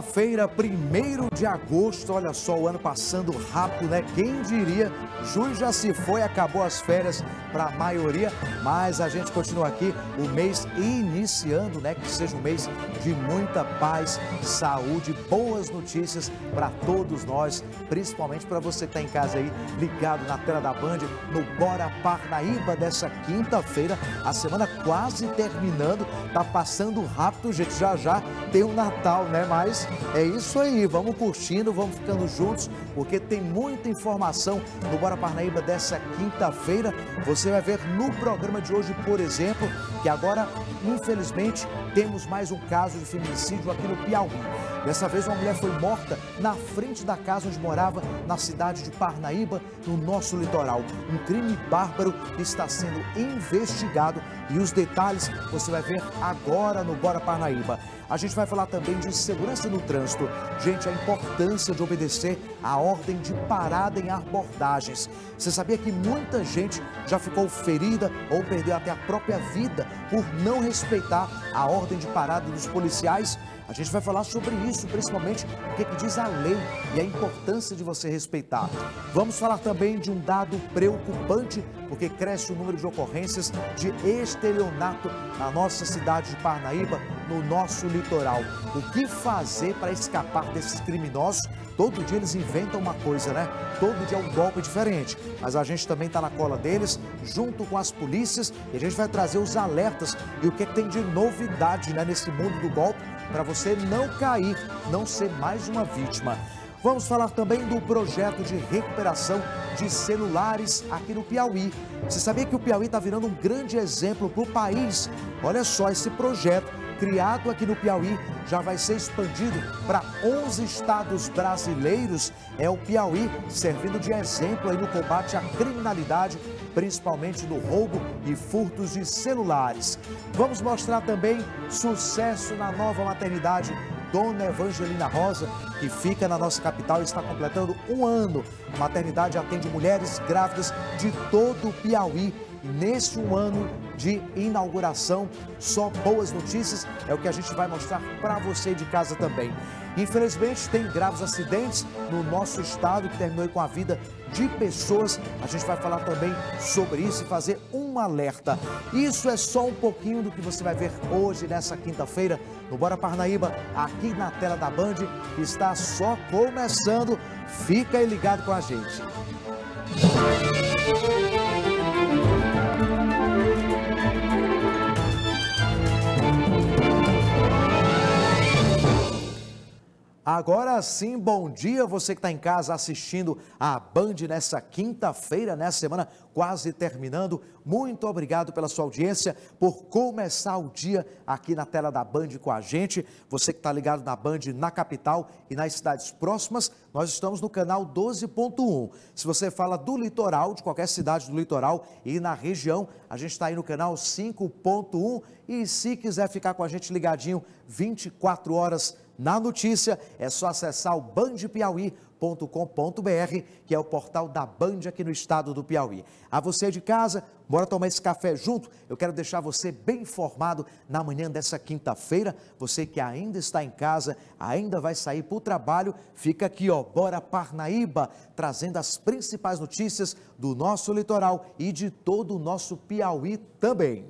Quinta-feira, 1 de agosto, olha só o ano passando rápido, né? Quem diria? Julho já se foi, acabou as férias para a maioria, mas a gente continua aqui, o mês iniciando, né? Que seja um mês de muita paz, saúde, boas notícias para todos nós, principalmente para você que está em casa aí, ligado na tela da Band, no Bora Parnaíba dessa quinta-feira, a semana quase terminando, tá passando rápido, gente, já já tem o Natal, né? Mas é isso aí, vamos curtindo, vamos ficando juntos, porque tem muita informação no Bora Parnaíba dessa quinta-feira. Você vai ver no programa de hoje, por exemplo, que agora, infelizmente, temos mais um caso de feminicídio aqui no Piauí. Dessa vez, uma mulher foi morta na frente da casa onde morava, na cidade de Parnaíba, no nosso litoral. Um crime bárbaro está sendo investigado e os detalhes você vai ver agora no Bora Parnaíba. A gente vai falar também de segurança no trânsito. Gente, a importância de obedecer a ordem de parada em abordagens. Você sabia que muita gente já ficou ferida ou perdeu até a própria vida por não respeitar a ordem de parada dos policiais? A gente vai falar sobre isso, principalmente o que, que, diz a lei e a importância de você respeitar. Vamos falar também de um dado preocupante, porque cresce o número de ocorrências de estelionato na nossa cidade de Parnaíba, no nosso litoral. O que fazer para escapar desses criminosos? Todo dia eles inventam uma coisa, né? Todo dia é um golpe diferente. Mas a gente também está na cola deles, junto com as polícias, e a gente vai trazer os alertas e o que, que tem de novidade né, nesse mundo do golpe para você não cair, não ser mais uma vítima. Vamos falar também do projeto de recuperação de celulares aqui no Piauí. Você sabia que o Piauí está virando um grande exemplo para o país? Olha só, esse projeto criado aqui no Piauí já vai ser expandido para 11 estados brasileiros. É o Piauí servindo de exemplo aí no combate à criminalidade, principalmente no roubo e furtos de celulares. Vamos mostrar também sucesso na nova maternidade Dona Evangelina Rosa, que fica na nossa capital e está completando um ano. A maternidade atende mulheres grávidas de todo o Piauí. E nesse um ano de inauguração, só boas notícias é o que a gente vai mostrar para você de casa também. Infelizmente, tem graves acidentes no nosso estado que terminou com a vida de pessoas. A gente vai falar também sobre isso e fazer um alerta. Isso é só um pouquinho do que você vai ver hoje, nessa quinta-feira, no Bora Parnaíba, aqui na tela da Band. Está só começando. Fica aí ligado com a gente. Agora sim, bom dia você que está em casa assistindo a Band nessa quinta-feira, nessa semana quase terminando. Muito obrigado pela sua audiência, por começar o dia aqui na tela da Band com a gente. Você que está ligado na Band na capital e nas cidades próximas, nós estamos no canal 12.1. Se você fala do litoral, de qualquer cidade do litoral e na região, a gente está aí no canal 5.1. E se quiser ficar com a gente ligadinho 24 horas na notícia, é só acessar o bandepiauí.com.br, que é o portal da Band aqui no estado do Piauí. A você de casa, bora tomar esse café junto? Eu quero deixar você bem informado na manhã dessa quinta-feira. Você que ainda está em casa, ainda vai sair para o trabalho, fica aqui, ó, Bora Parnaíba, trazendo as principais notícias do nosso litoral e de todo o nosso Piauí também.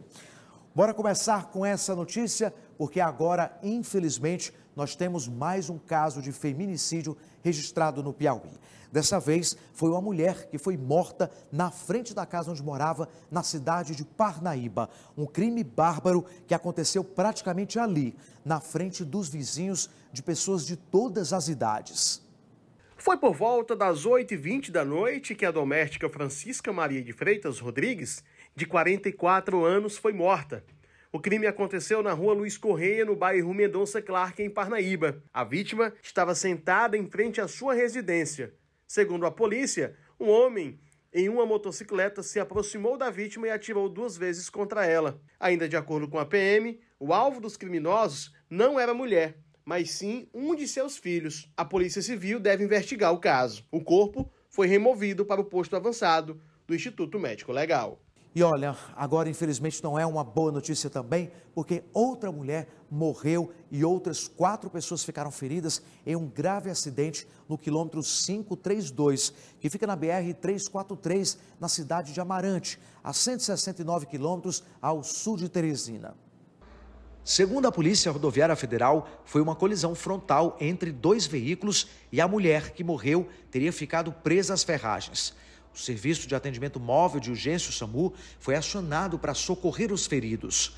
Bora começar com essa notícia, porque agora, infelizmente, nós temos mais um caso de feminicídio registrado no Piauí. Dessa vez, foi uma mulher que foi morta na frente da casa onde morava, na cidade de Parnaíba. Um crime bárbaro que aconteceu praticamente ali, na frente dos vizinhos de pessoas de todas as idades. Foi por volta das 8h20 da noite que a doméstica Francisca Maria de Freitas Rodrigues, de 44 anos, foi morta. O crime aconteceu na rua Luiz Correia, no bairro Mendonça Clark, em Parnaíba. A vítima estava sentada em frente à sua residência. Segundo a polícia, um homem em uma motocicleta se aproximou da vítima e atirou duas vezes contra ela. Ainda de acordo com a PM, o alvo dos criminosos não era mulher, mas sim um de seus filhos. A Polícia Civil deve investigar o caso. O corpo foi removido para o posto avançado do Instituto Médico Legal. E olha, agora infelizmente não é uma boa notícia também, porque outra mulher morreu e outras quatro pessoas ficaram feridas em um grave acidente no quilômetro 532, que fica na BR 343, na cidade de Amarante, a 169 quilômetros ao sul de Teresina. Segundo a Polícia Rodoviária Federal, foi uma colisão frontal entre dois veículos e a mulher que morreu teria ficado presa às ferragens. O Serviço de Atendimento Móvel de Urgência, o SAMU, foi acionado para socorrer os feridos.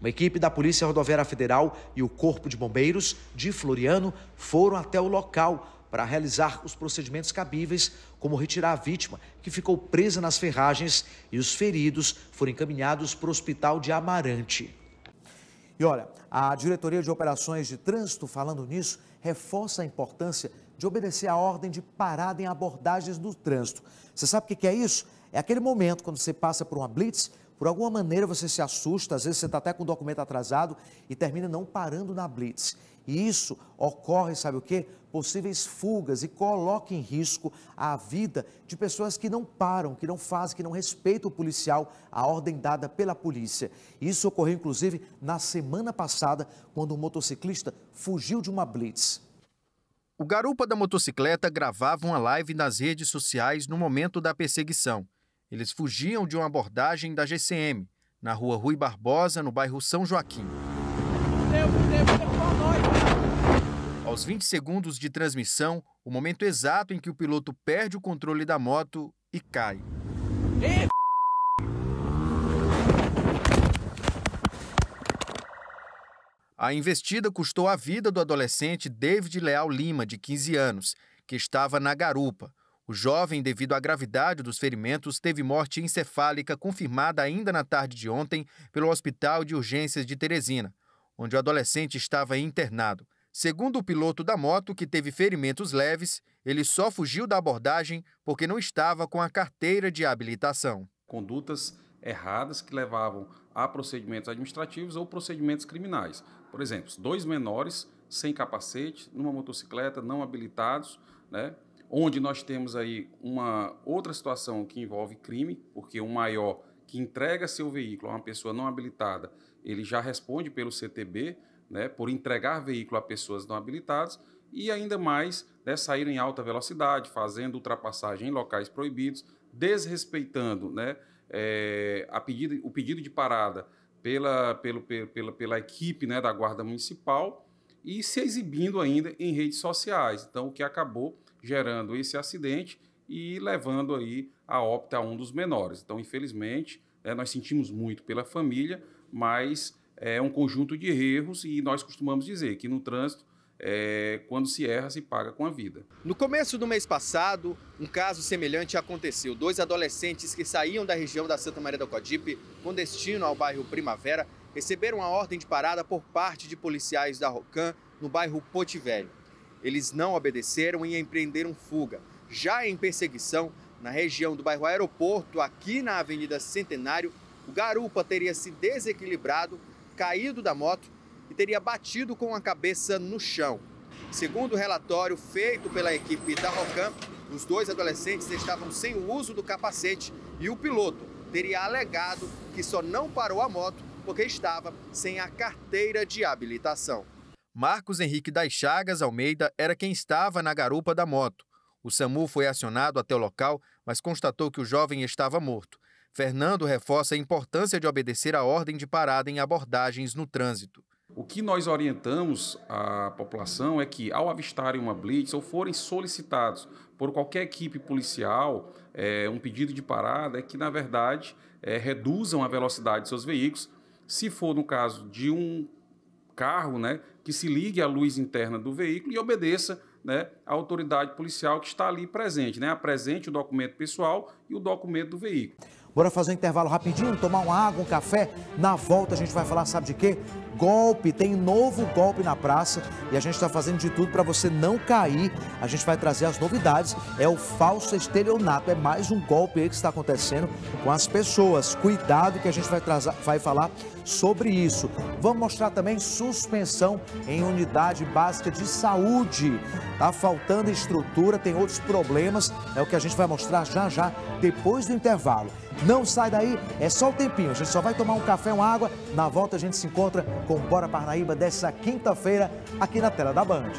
Uma equipe da Polícia Rodoviária Federal e o Corpo de Bombeiros de Floriano foram até o local para realizar os procedimentos cabíveis, como retirar a vítima, que ficou presa nas ferragens, e os feridos foram encaminhados para o Hospital de Amarante. E olha, a Diretoria de Operações de Trânsito, falando nisso, reforça a importância de obedecer a ordem de parada em abordagens do trânsito. Você sabe o que é isso? É aquele momento quando você passa por uma blitz, por alguma maneira você se assusta, às vezes você está até com o documento atrasado e termina não parando na blitz. E isso ocorre, sabe o quê? Possíveis fugas e coloca em risco a vida de pessoas que não param, que não fazem, que não respeitam o policial, a ordem dada pela polícia. Isso ocorreu, inclusive, na semana passada, quando um motociclista fugiu de uma blitz. O garupa da motocicleta gravava uma live nas redes sociais no momento da perseguição. Eles fugiam de uma abordagem da GCM, na rua Rui Barbosa, no bairro São Joaquim. Aos 20 segundos de transmissão, o momento exato em que o piloto perde o controle da moto e cai. A investida custou a vida do adolescente David Leal Lima, de 15 anos, que estava na garupa. O jovem, devido à gravidade dos ferimentos, teve morte encefálica confirmada ainda na tarde de ontem pelo Hospital de Urgências de Teresina, onde o adolescente estava internado. Segundo o piloto da moto, que teve ferimentos leves, ele só fugiu da abordagem porque não estava com a carteira de habilitação. Condutas erradas que levavam a procedimentos administrativos ou procedimentos criminais. Por exemplo, dois menores sem capacete, numa motocicleta, não habilitados, né? onde nós temos aí uma outra situação que envolve crime, porque um maior que entrega seu veículo a uma pessoa não habilitada, ele já responde pelo CTB, né, por entregar veículo a pessoas não habilitadas, e ainda mais né, sair em alta velocidade, fazendo ultrapassagem em locais proibidos, desrespeitando né, é, a pedido, o pedido de parada pela, pelo, pela, pela equipe né, da Guarda Municipal e se exibindo ainda em redes sociais. Então, o que acabou gerando esse acidente e levando aí a óbito a um dos menores. Então, infelizmente, né, nós sentimos muito pela família, mas é um conjunto de erros e nós costumamos dizer que no trânsito é, quando se erra, se paga com a vida. No começo do mês passado, um caso semelhante aconteceu. Dois adolescentes que saíam da região da Santa Maria do Codipe com destino ao bairro Primavera receberam a ordem de parada por parte de policiais da Rocan no bairro Velho. Eles não obedeceram e empreenderam fuga. Já em perseguição, na região do bairro Aeroporto, aqui na Avenida Centenário, o garupa teria se desequilibrado, caído da moto e teria batido com a cabeça no chão. Segundo o relatório feito pela equipe da Rocam, os dois adolescentes estavam sem o uso do capacete e o piloto teria alegado que só não parou a moto porque estava sem a carteira de habilitação. Marcos Henrique das Chagas Almeida era quem estava na garupa da moto. O SAMU foi acionado até o local, mas constatou que o jovem estava morto. Fernando reforça a importância de obedecer a ordem de parada em abordagens no trânsito. O que nós orientamos à população é que, ao avistarem uma blitz ou forem solicitados por qualquer equipe policial é, um pedido de parada, é que, na verdade, é, reduzam a velocidade de seus veículos. Se for no caso de um carro, né, que se ligue à luz interna do veículo e obedeça né, a autoridade policial que está ali presente, né, apresente o documento pessoal e o documento do veículo. Bora fazer um intervalo rapidinho, tomar uma água, um café. Na volta a gente vai falar, sabe de quê? Golpe, tem novo golpe na praça e a gente está fazendo de tudo para você não cair. A gente vai trazer as novidades. É o falso estelionato, é mais um golpe aí que está acontecendo com as pessoas. Cuidado que a gente vai, trazer, vai falar sobre isso. Vamos mostrar também suspensão em unidade básica de saúde. Tá faltando estrutura, tem outros problemas. É o que a gente vai mostrar já já depois do intervalo. Não sai daí, é só o tempinho. A gente só vai tomar um café, uma água. Na volta a gente se encontra com Bora Parnaíba dessa quinta-feira aqui na tela da Band.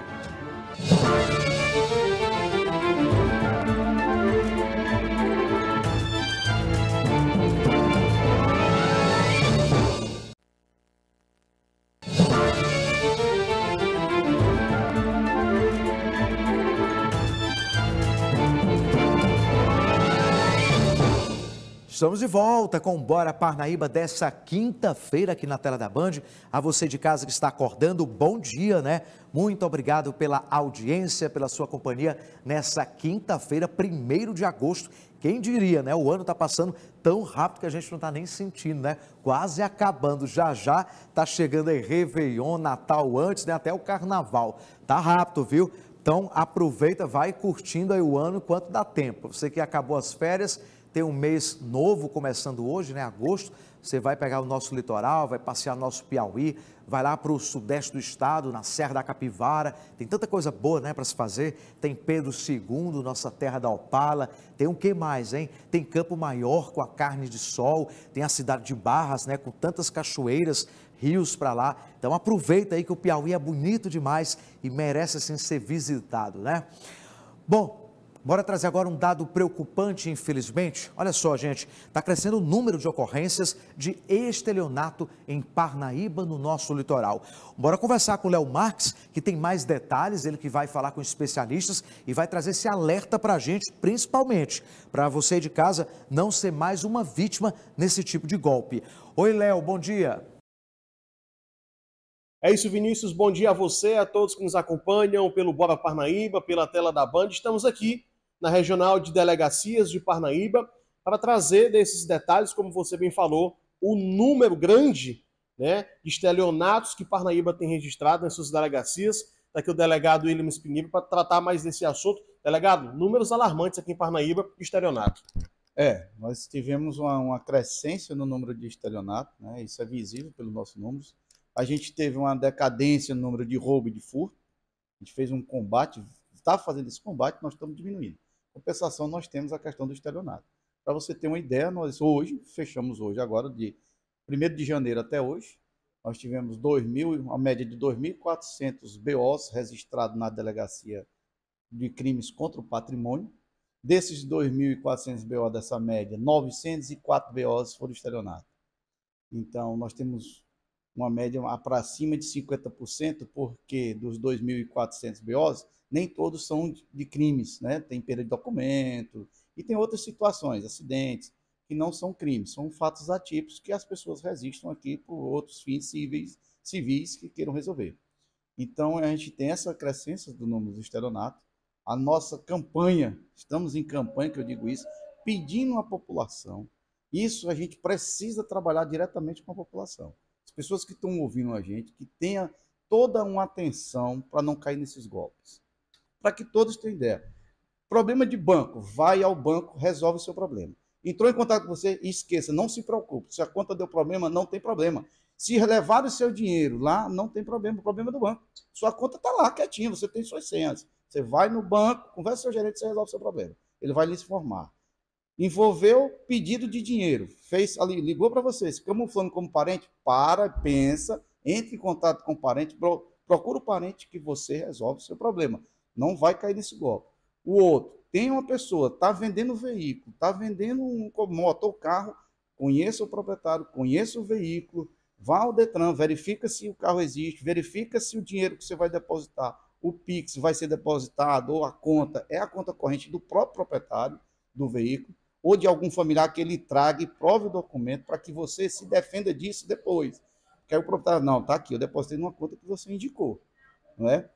Estamos de volta com Bora Parnaíba dessa quinta-feira aqui na tela da Band. A você de casa que está acordando, bom dia, né? Muito obrigado pela audiência, pela sua companhia nessa quinta-feira, 1 de agosto. Quem diria, né? O ano está passando tão rápido que a gente não está nem sentindo, né? Quase acabando. Já já está chegando aí Réveillon, Natal antes, né? Até o Carnaval. Tá rápido, viu? Então aproveita, vai curtindo aí o ano enquanto dá tempo. Você que acabou as férias tem um mês novo começando hoje, né? Agosto. Você vai pegar o nosso litoral, vai passear no nosso Piauí, vai lá para o sudeste do estado, na Serra da Capivara. Tem tanta coisa boa, né, para se fazer. Tem Pedro II, nossa terra da Opala. Tem o que mais, hein? Tem Campo Maior com a carne de sol. Tem a cidade de Barras, né, com tantas cachoeiras, rios para lá. Então aproveita aí que o Piauí é bonito demais e merece assim ser visitado, né? Bom, Bora trazer agora um dado preocupante, infelizmente. Olha só, gente, está crescendo o número de ocorrências de estelionato em Parnaíba, no nosso litoral. Bora conversar com o Léo Marques, que tem mais detalhes, ele que vai falar com especialistas e vai trazer esse alerta para a gente, principalmente para você de casa não ser mais uma vítima nesse tipo de golpe. Oi, Léo, bom dia. É isso, Vinícius. Bom dia a você, a todos que nos acompanham pelo Bora Parnaíba, pela tela da Band. Estamos aqui na Regional de Delegacias de Parnaíba, para trazer desses detalhes, como você bem falou, o número grande né, de estelionatos que Parnaíba tem registrado nas suas delegacias. Está aqui o delegado William Espiniba para tratar mais desse assunto. Delegado, números alarmantes aqui em Parnaíba estelionato. É, nós tivemos uma, uma crescência no número de estelionato, né? isso é visível pelos nossos números. A gente teve uma decadência no número de roubo e de furto. A gente fez um combate, está fazendo esse combate, nós estamos diminuindo. Compensação, nós temos a questão do estelionato. Para você ter uma ideia, nós hoje, fechamos hoje, agora, de 1 de janeiro até hoje, nós tivemos 2 mil, uma média de 2.400 BOs registrados na delegacia de crimes contra o patrimônio. Desses 2.400 BOs dessa média, 904 BOs foram estelionato. Então, nós temos uma média para cima de 50%, porque dos 2.400 BOs, nem todos são de crimes, né? Tem perda de documento e tem outras situações, acidentes, que não são crimes, são fatos atípicos que as pessoas resistam aqui por outros fins civis, civis que queiram resolver. Então, a gente tem essa crescência do número do estelionato. A nossa campanha, estamos em campanha, que eu digo isso, pedindo à população. Isso a gente precisa trabalhar diretamente com a população. As pessoas que estão ouvindo a gente, que tenha toda uma atenção para não cair nesses golpes para que todos tenham ideia. Problema de banco, vai ao banco, resolve o seu problema. Entrou em contato com você, esqueça, não se preocupe. Se a conta deu problema, não tem problema. Se levar o seu dinheiro lá, não tem problema, o problema é do banco. Sua conta está lá quietinha, você tem suas senhas. Você vai no banco, conversa com o seu gerente, você resolve o seu problema. Ele vai lhe informar. Envolveu pedido de dinheiro, fez ali, ligou para você, se camuflando como parente, para, pensa, entre em contato com o parente, procura o parente que você resolve o seu problema. Não vai cair nesse golpe. O outro, tem uma pessoa, está vendendo veículo, está vendendo um moto ou carro, conheça o proprietário, conheça o veículo, vá ao Detran, verifica se o carro existe, verifica se o dinheiro que você vai depositar, o Pix vai ser depositado ou a conta é a conta corrente do próprio proprietário do veículo ou de algum familiar que ele traga e prove o documento para que você se defenda disso depois. Que aí o proprietário, não, tá aqui, eu depositei numa conta que você indicou, não é?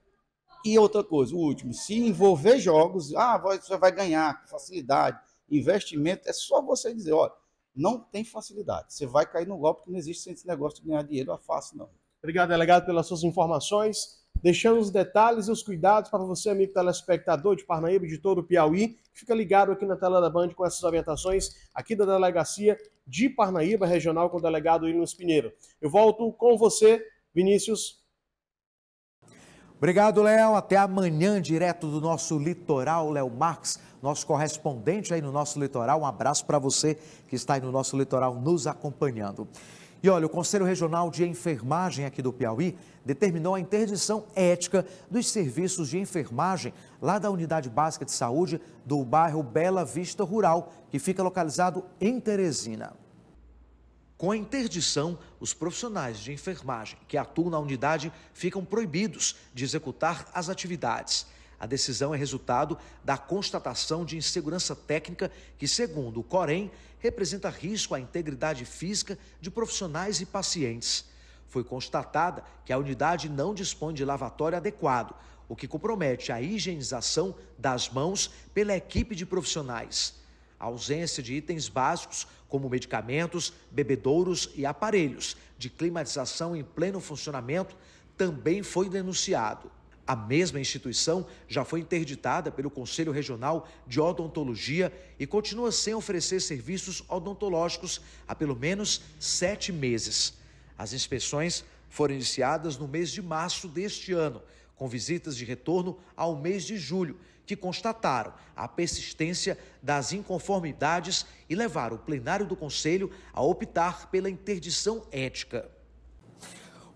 E outra coisa, o último, se envolver jogos, ah, você vai ganhar com facilidade. Investimento, é só você dizer, olha, não tem facilidade. Você vai cair no golpe que não existe esse negócio de ganhar dinheiro fácil, não. Obrigado, delegado, pelas suas informações. Deixando os detalhes e os cuidados para você, amigo telespectador de Parnaíba e de todo o Piauí. Fica ligado aqui na tela da Band com essas orientações aqui da delegacia de Parnaíba Regional com o delegado William Pinheiro. Eu volto com você, Vinícius Obrigado, Léo. Até amanhã, direto do nosso litoral, Léo Marques, nosso correspondente aí no nosso litoral. Um abraço para você que está aí no nosso litoral nos acompanhando. E olha, o Conselho Regional de Enfermagem aqui do Piauí determinou a interdição ética dos serviços de enfermagem lá da Unidade Básica de Saúde do bairro Bela Vista Rural, que fica localizado em Teresina. Com a interdição, os profissionais de enfermagem que atuam na unidade ficam proibidos de executar as atividades. A decisão é resultado da constatação de insegurança técnica que, segundo o Corém, representa risco à integridade física de profissionais e pacientes. Foi constatada que a unidade não dispõe de lavatório adequado, o que compromete a higienização das mãos pela equipe de profissionais. A ausência de itens básicos, como medicamentos, bebedouros e aparelhos de climatização em pleno funcionamento, também foi denunciado. A mesma instituição já foi interditada pelo Conselho Regional de Odontologia e continua sem oferecer serviços odontológicos há pelo menos sete meses. As inspeções foram iniciadas no mês de março deste ano, com visitas de retorno ao mês de julho, que constataram a persistência das inconformidades e levaram o plenário do Conselho a optar pela interdição ética.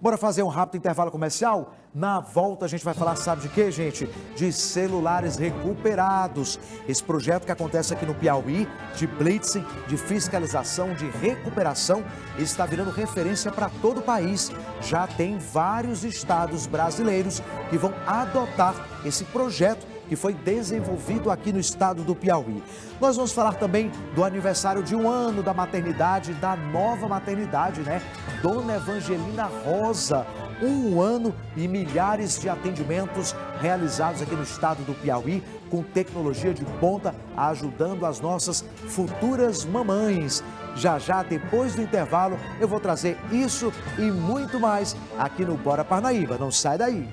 Bora fazer um rápido intervalo comercial? Na volta a gente vai falar, sabe de quê, gente? De celulares recuperados. Esse projeto que acontece aqui no Piauí, de blitzing, de fiscalização, de recuperação, está virando referência para todo o país. Já tem vários estados brasileiros que vão adotar esse projeto que foi desenvolvido aqui no estado do Piauí. Nós vamos falar também do aniversário de um ano da maternidade, da nova maternidade, né? Dona Evangelina Rosa. Um ano e milhares de atendimentos realizados aqui no estado do Piauí, com tecnologia de ponta, ajudando as nossas futuras mamães. Já já, depois do intervalo, eu vou trazer isso e muito mais aqui no Bora Parnaíba. Não sai daí.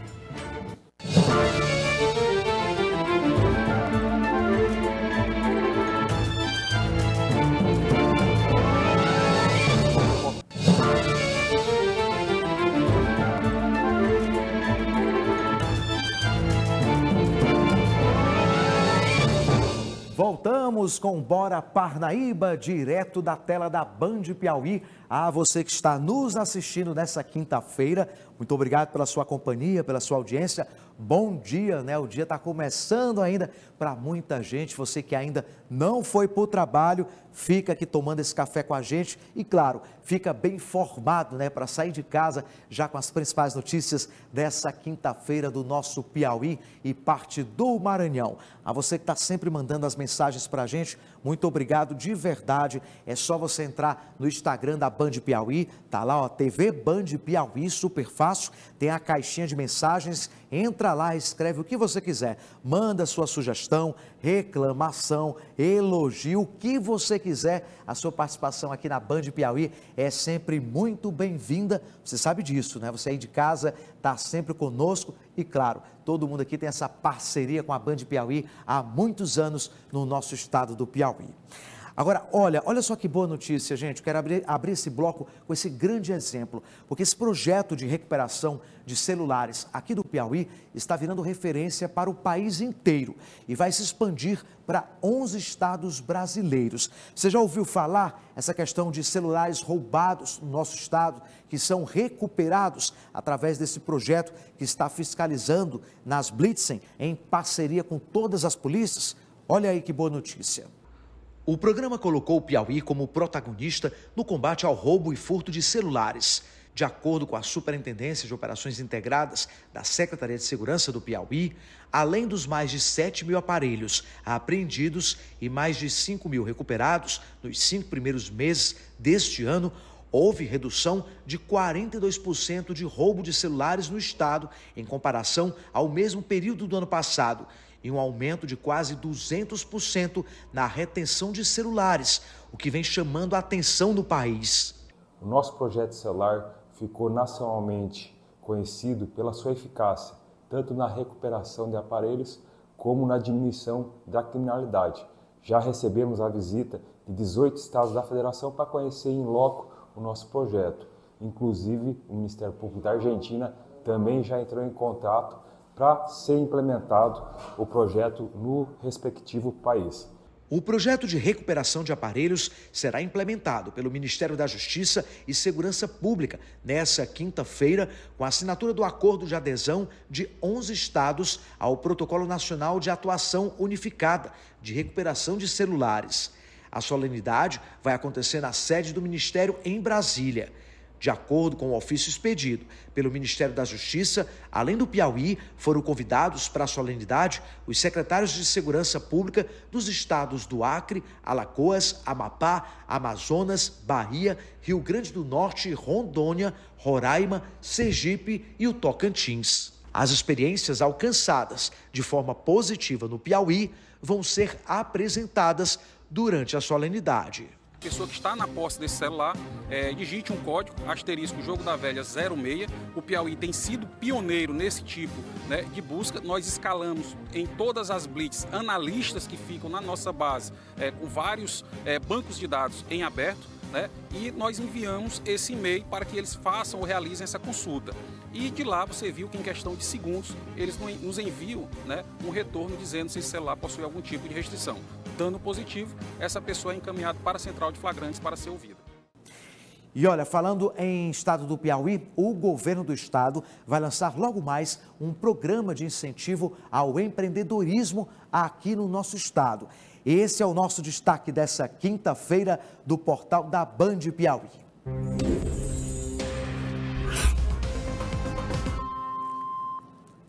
Voltamos com Bora Parnaíba, direto da tela da Band Piauí. A você que está nos assistindo nessa quinta-feira, muito obrigado pela sua companhia, pela sua audiência. Bom dia, né? O dia está começando ainda para muita gente. Você que ainda não foi para o trabalho, fica aqui tomando esse café com a gente e, claro, fica bem informado, né? Para sair de casa já com as principais notícias dessa quinta-feira do nosso Piauí e parte do Maranhão. A você que está sempre mandando as mensagens para a gente, muito obrigado de verdade. É só você entrar no Instagram da Band Piauí, tá lá, ó, TV Band Piauí, super fácil. Tem a caixinha de mensagens, entra lá, escreve o que você quiser. Manda sua sugestão, reclamação, elogio, o que você quiser. A sua participação aqui na Band Piauí é sempre muito bem-vinda. Você sabe disso, né? Você aí de casa está sempre conosco e, claro, todo mundo aqui tem essa parceria com a Band Piauí há muitos anos no nosso estado do Piauí. Agora, olha, olha só que boa notícia, gente. Quero abrir, abrir esse bloco com esse grande exemplo, porque esse projeto de recuperação de celulares aqui do Piauí está virando referência para o país inteiro e vai se expandir para 11 estados brasileiros. Você já ouviu falar essa questão de celulares roubados no nosso estado, que são recuperados através desse projeto que está fiscalizando nas Blitzen em parceria com todas as polícias? Olha aí que boa notícia. O programa colocou o Piauí como protagonista no combate ao roubo e furto de celulares. De acordo com a Superintendência de Operações Integradas da Secretaria de Segurança do Piauí, além dos mais de 7 mil aparelhos apreendidos e mais de 5 mil recuperados nos cinco primeiros meses deste ano, houve redução de 42% de roubo de celulares no estado em comparação ao mesmo período do ano passado e um aumento de quase 200% na retenção de celulares, o que vem chamando a atenção no país. O nosso projeto celular ficou nacionalmente conhecido pela sua eficácia, tanto na recuperação de aparelhos como na diminuição da criminalidade. Já recebemos a visita de 18 estados da federação para conhecer em loco o nosso projeto. Inclusive, o Ministério Público da Argentina também já entrou em contato para ser implementado o projeto no respectivo país. O projeto de recuperação de aparelhos será implementado pelo Ministério da Justiça e Segurança Pública nesta quinta-feira, com a assinatura do acordo de adesão de 11 estados ao Protocolo Nacional de Atuação Unificada de Recuperação de Celulares. A solenidade vai acontecer na sede do Ministério em Brasília. De acordo com o ofício expedido pelo Ministério da Justiça, além do Piauí, foram convidados para a solenidade os secretários de Segurança Pública dos estados do Acre, Alagoas, Amapá, Amazonas, Bahia, Rio Grande do Norte, Rondônia, Roraima, Sergipe e o Tocantins. As experiências alcançadas de forma positiva no Piauí vão ser apresentadas durante a solenidade pessoa que está na posse desse celular é, digite um código, asterisco Jogo da Velha 06. O Piauí tem sido pioneiro nesse tipo né, de busca. Nós escalamos em todas as blitz analistas que ficam na nossa base, é, com vários é, bancos de dados em aberto. Né, e nós enviamos esse e-mail para que eles façam ou realizem essa consulta. E de lá você viu que em questão de segundos eles nos enviam né, um retorno dizendo se esse celular possui algum tipo de restrição dando positivo, essa pessoa é encaminhada para a central de flagrantes para ser ouvida. E olha, falando em estado do Piauí, o governo do estado vai lançar logo mais um programa de incentivo ao empreendedorismo aqui no nosso estado. Esse é o nosso destaque dessa quinta-feira do portal da Band Piauí.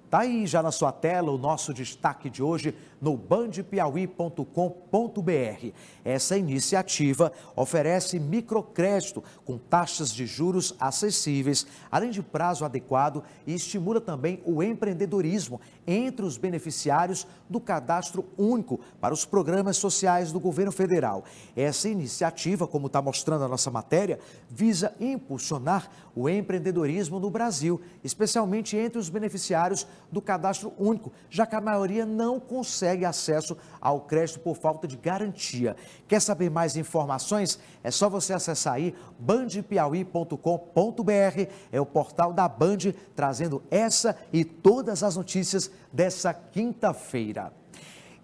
Tá aí já na sua tela o nosso destaque de hoje no bandepiauí.com.br. Essa iniciativa oferece microcrédito com taxas de juros acessíveis, além de prazo adequado e estimula também o empreendedorismo entre os beneficiários do cadastro único para os programas sociais do governo federal. Essa iniciativa, como está mostrando a nossa matéria, visa impulsionar o empreendedorismo no Brasil, especialmente entre os beneficiários do cadastro único, já que a maioria não consegue acesso ao crédito por falta de garantia. Quer saber mais informações? É só você acessar aí bandepiauí.com.br, é o portal da Band trazendo essa e todas as notícias dessa quinta-feira.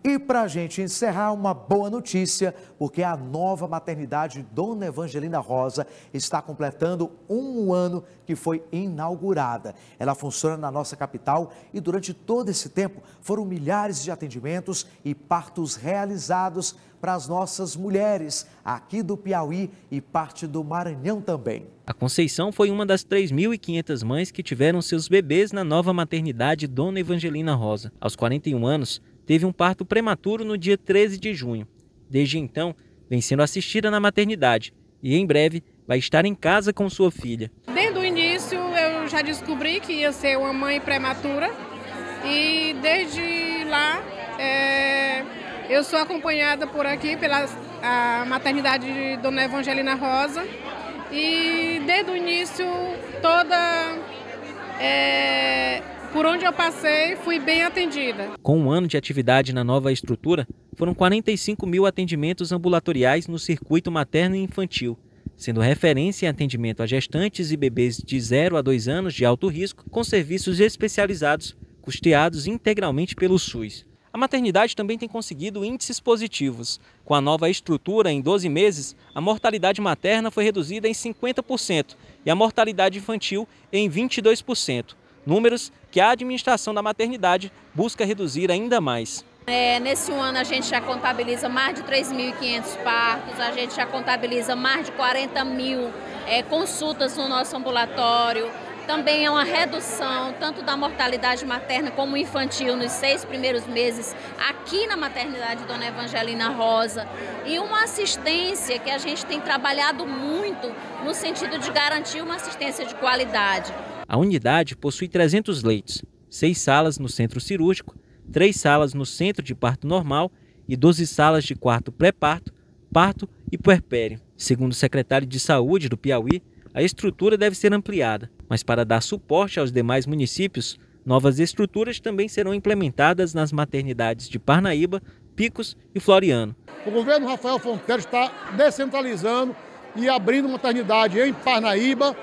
E para a gente encerrar, uma boa notícia, porque a nova maternidade Dona Evangelina Rosa está completando um ano que foi inaugurada. Ela funciona na nossa capital e durante todo esse tempo foram milhares de atendimentos e partos realizados para as nossas mulheres aqui do Piauí e parte do Maranhão também. A Conceição foi uma das 3.500 mães que tiveram seus bebês na nova maternidade Dona Evangelina Rosa. Aos 41 anos, teve um parto prematuro no dia 13 de junho. Desde então, vem sendo assistida na maternidade e em breve vai estar em casa com sua filha. Desde o início eu já descobri que ia ser uma mãe prematura e desde lá é, eu sou acompanhada por aqui pela a maternidade de Dona Evangelina Rosa e desde o início toda é, por onde eu passei, fui bem atendida. Com um ano de atividade na nova estrutura, foram 45 mil atendimentos ambulatoriais no circuito materno e infantil, sendo referência em atendimento a gestantes e bebês de 0 a 2 anos de alto risco, com serviços especializados, custeados integralmente pelo SUS. A maternidade também tem conseguido índices positivos. Com a nova estrutura, em 12 meses, a mortalidade materna foi reduzida em 50% e a mortalidade infantil em 22% números que a administração da maternidade busca reduzir ainda mais. É, nesse ano a gente já contabiliza mais de 3.500 partos, a gente já contabiliza mais de 40 mil é, consultas no nosso ambulatório. Também é uma redução tanto da mortalidade materna como infantil nos seis primeiros meses aqui na maternidade Dona Evangelina Rosa. E uma assistência que a gente tem trabalhado muito no sentido de garantir uma assistência de qualidade. A unidade possui 300 leitos, seis salas no centro cirúrgico, três salas no centro de parto normal e 12 salas de quarto pré-parto, parto e puerpério. Segundo o secretário de Saúde do Piauí, a estrutura deve ser ampliada, mas para dar suporte aos demais municípios, novas estruturas também serão implementadas nas maternidades de Parnaíba, Picos e Floriano. O governo Rafael Fonteiro está descentralizando e abrindo maternidade em Parnaíba.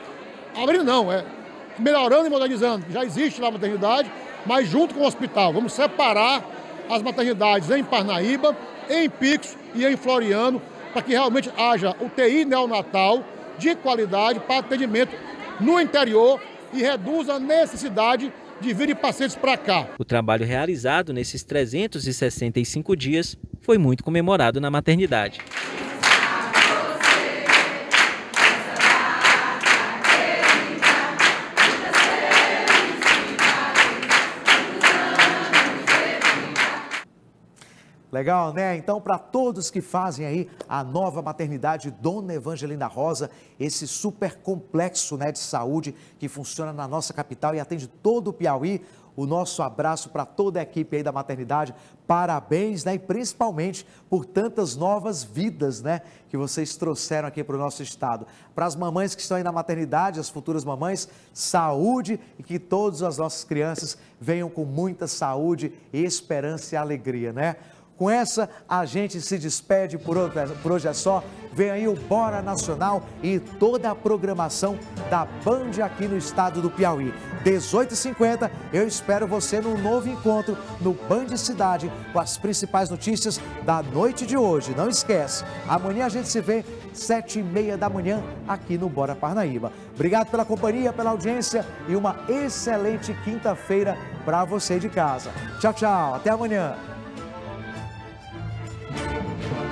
Abrindo não, é melhorando e modernizando. Já existe lá a maternidade mas junto com o hospital. Vamos separar as maternidades em Parnaíba, em Pix e em Floriano, para que realmente haja UTI neonatal de qualidade para atendimento no interior e reduza a necessidade de vir pacientes para cá. O trabalho realizado nesses 365 dias foi muito comemorado na maternidade. Legal, né? Então, para todos que fazem aí a nova maternidade Dona Evangelina Rosa, esse super complexo né, de saúde que funciona na nossa capital e atende todo o Piauí, o nosso abraço para toda a equipe aí da maternidade. Parabéns, né? E principalmente por tantas novas vidas, né? Que vocês trouxeram aqui para o nosso estado. Para as mamães que estão aí na maternidade, as futuras mamães, saúde e que todas as nossas crianças venham com muita saúde, esperança e alegria, né? Com essa, a gente se despede por hoje é só. Vem aí o Bora Nacional e toda a programação da Band aqui no estado do Piauí. 18h50, eu espero você num novo encontro no Band Cidade com as principais notícias da noite de hoje. Não esquece, amanhã a gente se vê sete e meia da manhã aqui no Bora Parnaíba. Obrigado pela companhia, pela audiência e uma excelente quinta-feira para você de casa. Tchau, tchau. Até amanhã. はい。